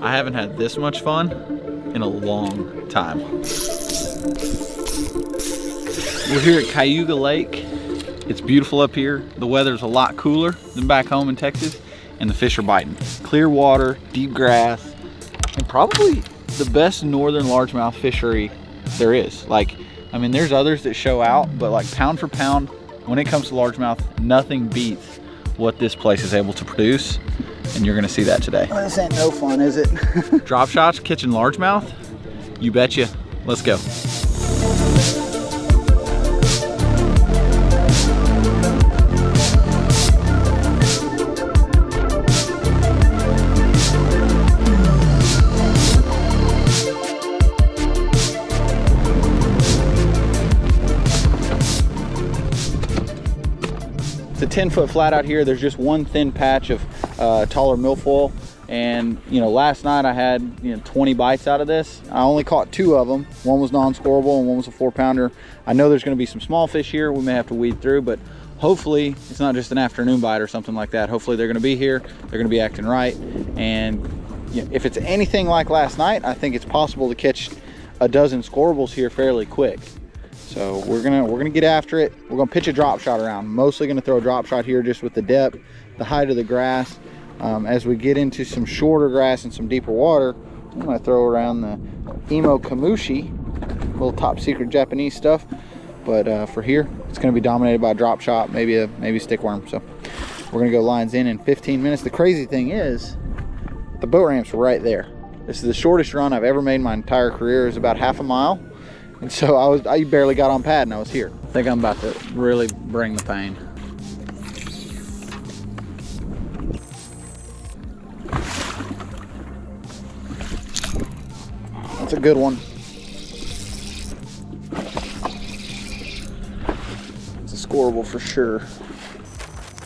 I haven't had this much fun in a long time. We're here at Cayuga Lake. It's beautiful up here. The weather's a lot cooler than back home in Texas and the fish are biting. Clear water, deep grass, and probably the best northern largemouth fishery there is. Like, I mean, there's others that show out, but like pound for pound, when it comes to largemouth, nothing beats what this place is able to produce. And you're gonna see that today. Well, this ain't no fun, is it? Drop shots, catching largemouth? You betcha. Let's go. It's a 10 foot flat out here. There's just one thin patch of uh, taller milfoil. And you know, last night I had you know 20 bites out of this. I only caught two of them. One was non-scorable and one was a four pounder. I know there's gonna be some small fish here. We may have to weed through, but hopefully it's not just an afternoon bite or something like that. Hopefully they're gonna be here. They're gonna be acting right. And you know, if it's anything like last night, I think it's possible to catch a dozen scorables here fairly quick. So we're gonna we're gonna get after it. We're gonna pitch a drop shot around. Mostly gonna throw a drop shot here just with the depth, the height of the grass. Um, as we get into some shorter grass and some deeper water, I'm gonna throw around the Emo Kamushi, little top secret Japanese stuff. But uh, for here, it's gonna be dominated by a drop shot, maybe a maybe stick worm. So we're gonna go lines in in 15 minutes. The crazy thing is, the boat ramp's right there. This is the shortest run I've ever made in my entire career. It's about half a mile. And so I was, I barely got on pad and I was here. I think I'm about to really bring the pain. That's a good one. It's a scoreable for sure.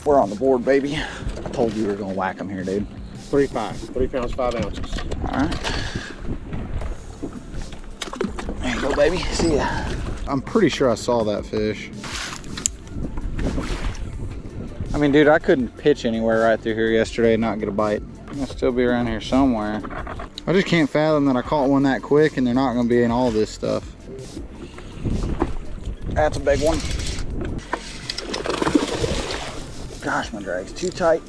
We're on the board, baby. I told you we were gonna whack them here, dude. Three five, three pounds, five ounces. All right. Baby. See ya. I'm pretty sure I saw that fish. I mean, dude, I couldn't pitch anywhere right through here yesterday and not get a bite. I'll still be around here somewhere. I just can't fathom that I caught one that quick and they're not gonna be in all this stuff. That's a big one. Gosh, my drag's too tight.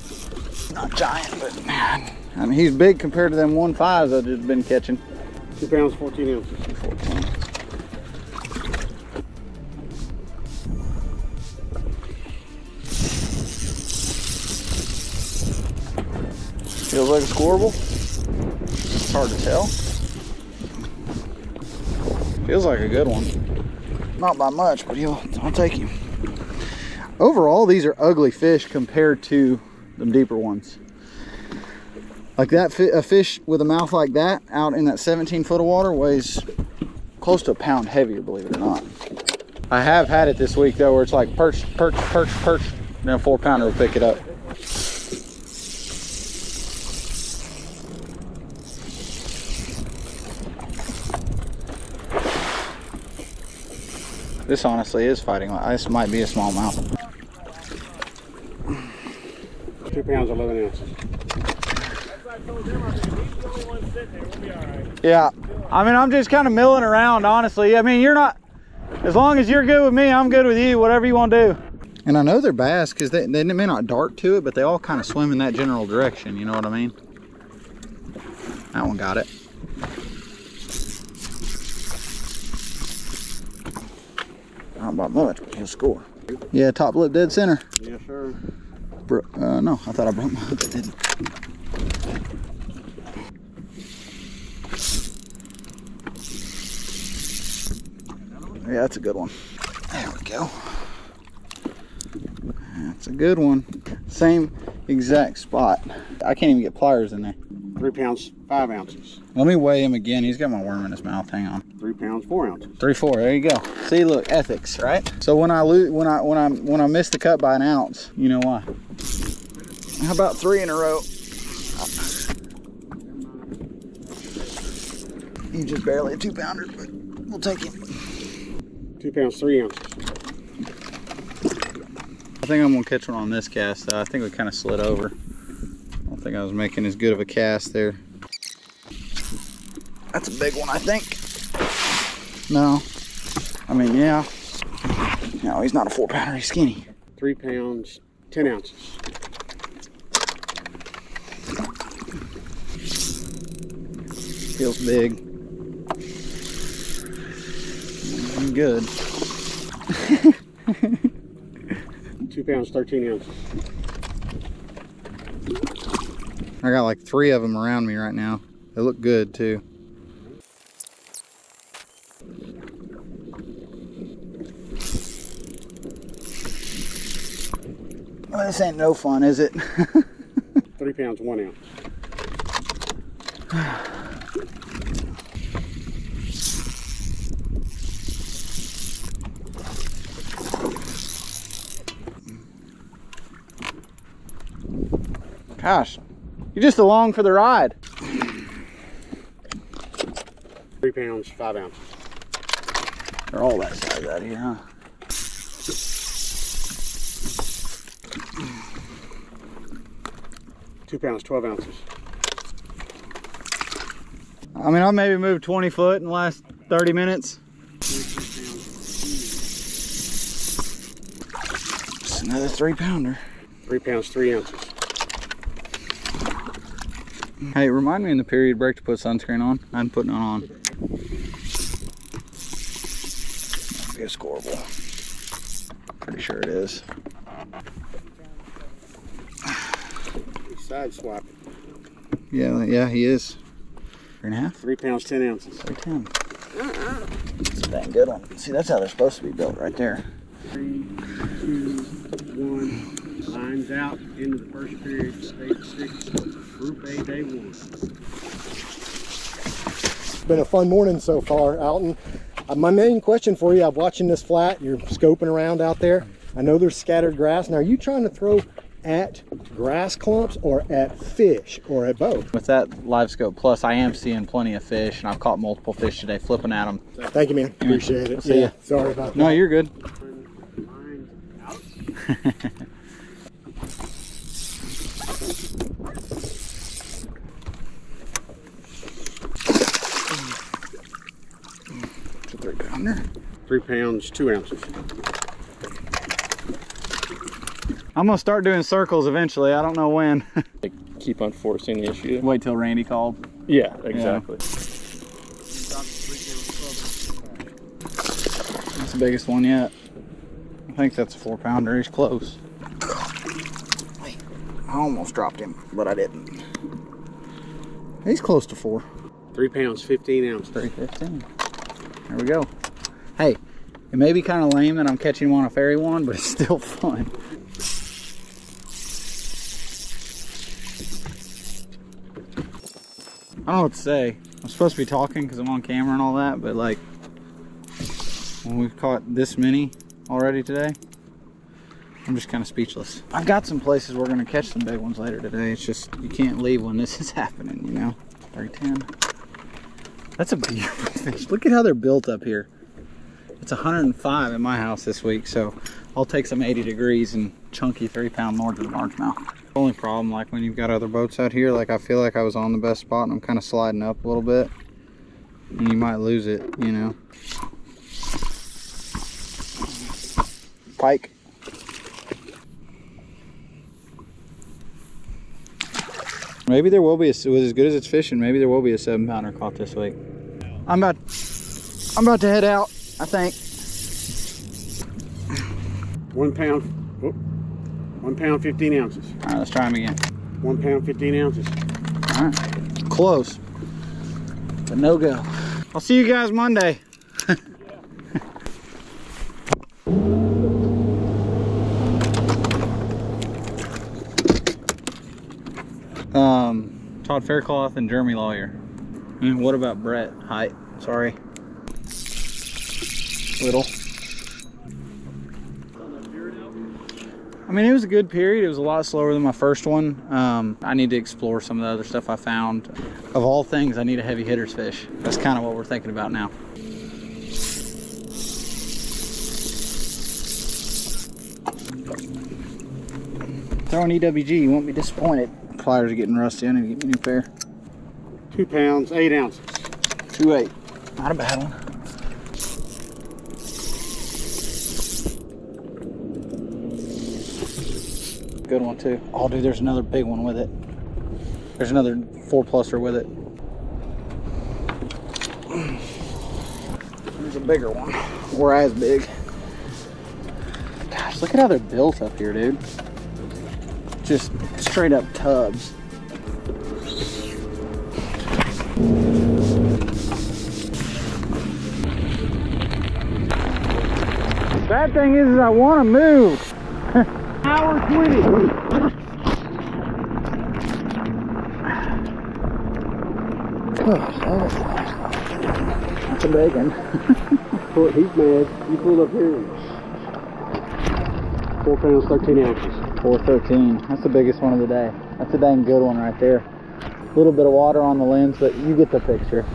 Not giant, but man. I mean, he's big compared to them one fives I've just been catching. Two pounds, 14 ounces. 14. Feels like a scoreable. It's hard to tell. Feels like a good one. Not by much, but he'll, I'll take him. Overall, these are ugly fish compared to the deeper ones. Like that, a fish with a mouth like that out in that 17 foot of water weighs close to a pound heavier, believe it or not. I have had it this week though, where it's like perch, perch, perch, perch, and then a four pounder will pick it up. This honestly is fighting. This might be a smallmouth. Two pounds, 11 ounces. Yeah. I mean, I'm just kind of milling around, honestly. I mean, you're not, as long as you're good with me, I'm good with you, whatever you want to do. And I know they're bass because they, they may not dart to it, but they all kind of swim in that general direction. You know what I mean? That one got it. Not by much, but he'll score. Yeah, top lip dead center. Yes, sir. Bro, uh, no, I thought I broke my hook. I didn't. Yeah, that's a good one. There we go. That's a good one. Same exact spot. I can't even get pliers in there. Three pounds, five ounces. Let me weigh him again. He's got my worm in his mouth. Hang on. Three pounds, four ounces. Three, four. There you go. See, look, ethics, right? So when I lose, when I when I when I miss the cut by an ounce, you know why? How about three in a row? You just barely a two pounder, but we'll take him. Two pounds, three ounces. I think I'm gonna catch one on this cast. Though. I think we kind of slid over. I'll don't think I was making as good of a cast there. That's a big one, I think. No. I mean, yeah. No, he's not a four pounder, he's skinny. Three pounds, 10 ounces. Feels big. Mm, Good. Two pounds, 13 ounces. I got like three of them around me right now. They look good too. Well, this ain't no fun, is it? Three pounds, one ounce. Gosh, you're just along for the ride. Three pounds, five ounces. They're all that size out here, huh? Two pounds, 12 ounces. I mean, I maybe moved 20 foot in the last 30 minutes. It's another three pounder. Three pounds, three ounces. Hey, remind me in the period break to put sunscreen on. I'm putting put none on. Must be a scoreable. Pretty sure it is. Side swap. Yeah, yeah, he is. Three and a half? Three pounds, 10 ounces. Three ten. That's a dang good one. See, that's how they're supposed to be built right there. Three, two, one. Lines out into the first period, stage six, group A, day one. It's been a fun morning so far, Alton. Uh, my main question for you, I'm watching this flat, you're scoping around out there. I know there's scattered grass. Now, are you trying to throw at grass clumps or at fish or at both? With that LiveScope Plus, I am seeing plenty of fish, and I've caught multiple fish today flipping at them. Thank you, man. Appreciate it. See yeah, ya. sorry about that. No, you're good. Lines out. It's a three pounder. Three pounds, two ounces. I'm gonna start doing circles eventually. I don't know when. Like, keep on forcing the issue. Wait till Randy called. Yeah, exactly. That's the biggest one yet. I think that's a four pounder. He's close. I almost dropped him, but I didn't. He's close to four. Three pounds, 15 ounces. 315. There we go. Hey, it may be kind of lame that I'm catching one on a ferry one, but it's still fun. I don't know what to say. I'm supposed to be talking because I'm on camera and all that, but like, when we've caught this many already today, I'm just kind of speechless. I've got some places we're going to catch some big ones later today. It's just, you can't leave when this is happening, you know? 310. That's a beautiful fish. Look at how they're built up here. It's 105 in my house this week, so I'll take some 80 degrees and chunky three pound north of the largemouth. Only problem, like when you've got other boats out here, like I feel like I was on the best spot and I'm kind of sliding up a little bit. And you might lose it, you know. Pike. Maybe there will be a, with as good as it's fishing, maybe there will be a seven pounder caught this week. I'm about, I'm about to head out, I think. One pound, one pound, 15 ounces. All right, let's try them again. One pound, 15 ounces. All right, close, but no go. I'll see you guys Monday. um, Todd Faircloth and Jeremy Lawyer. And what about Brett Hite? Sorry. Little. I mean, it was a good period. It was a lot slower than my first one. Um, I need to explore some of the other stuff I found. Of all things, I need a heavy hitters fish. That's kind of what we're thinking about now. Throwing EWG, you won't be disappointed. pliers are getting rusty. I need to get me a new pair. Two pounds, eight ounces. Two eight. Not a bad one. Good one too. Oh dude, there's another big one with it. There's another four pluser with it. There's a bigger one. Or as big. Gosh, look at how they're built up here, dude. Just straight up tubs. Bad thing is, is I want to move. Hour 20. That's a big one. Pull- He's mad. You pull up here. Four pounds, 13 ounces. 413. That's the biggest one of the day. That's a dang good one right there. A little bit of water on the lens, but you get the picture.